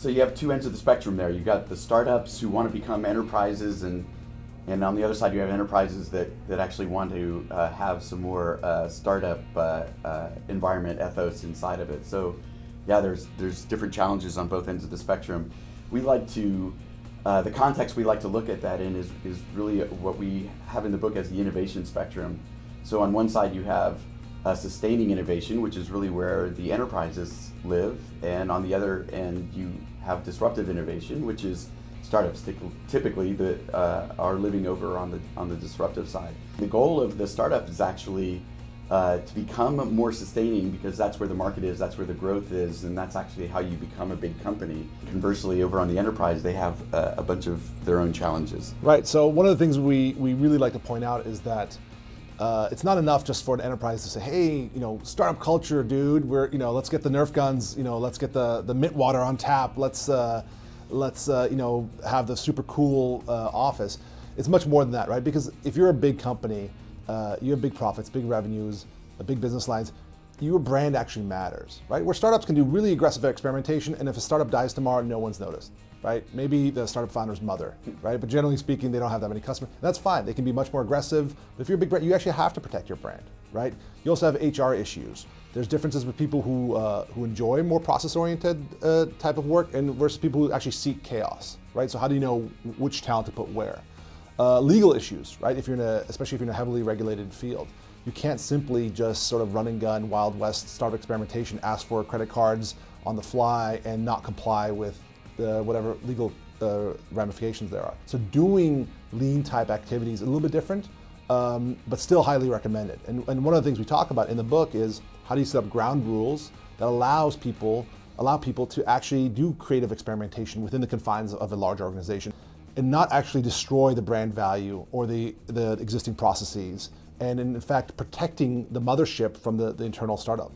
So you have two ends of the spectrum there. You've got the startups who want to become enterprises, and and on the other side you have enterprises that, that actually want to uh, have some more uh, startup uh, uh environment ethos inside of it. So yeah, there's there's different challenges on both ends of the spectrum. We like to uh, the context we like to look at that in is, is really what we have in the book as the innovation spectrum. So on one side you have uh, sustaining innovation, which is really where the enterprises live, and on the other end you have disruptive innovation, which is startups typically that uh, are living over on the on the disruptive side. The goal of the startup is actually uh, to become more sustaining because that's where the market is, that's where the growth is, and that's actually how you become a big company. Conversely, over on the enterprise, they have uh, a bunch of their own challenges. Right. So one of the things we we really like to point out is that. Uh, it's not enough just for an enterprise to say, "Hey, you know, startup culture, dude. We're, you know, let's get the Nerf guns. You know, let's get the the mint water on tap. Let's, uh, let's, uh, you know, have the super cool uh, office." It's much more than that, right? Because if you're a big company, uh, you have big profits, big revenues, big business lines, your brand actually matters, right? Where startups can do really aggressive experimentation, and if a startup dies tomorrow, no one's noticed, right? Maybe the startup founder's mother, right? But generally speaking, they don't have that many customers. That's fine. They can be much more aggressive. But if you're a big brand, you actually have to protect your brand, right? You also have HR issues. There's differences with people who uh, who enjoy more process-oriented uh, type of work, and versus people who actually seek chaos, right? So how do you know which talent to put where? Uh, legal issues, right? If you're in a, especially if you're in a heavily regulated field, you can't simply just sort of run and gun Wild West startup experimentation, ask for credit cards on the fly, and not comply with the whatever legal uh, ramifications there are. So doing lean type activities a little bit different, um, but still highly recommended. And, and one of the things we talk about in the book is how do you set up ground rules that allows people allow people to actually do creative experimentation within the confines of a large organization and not actually destroy the brand value or the, the existing processes and in fact protecting the mothership from the, the internal startup.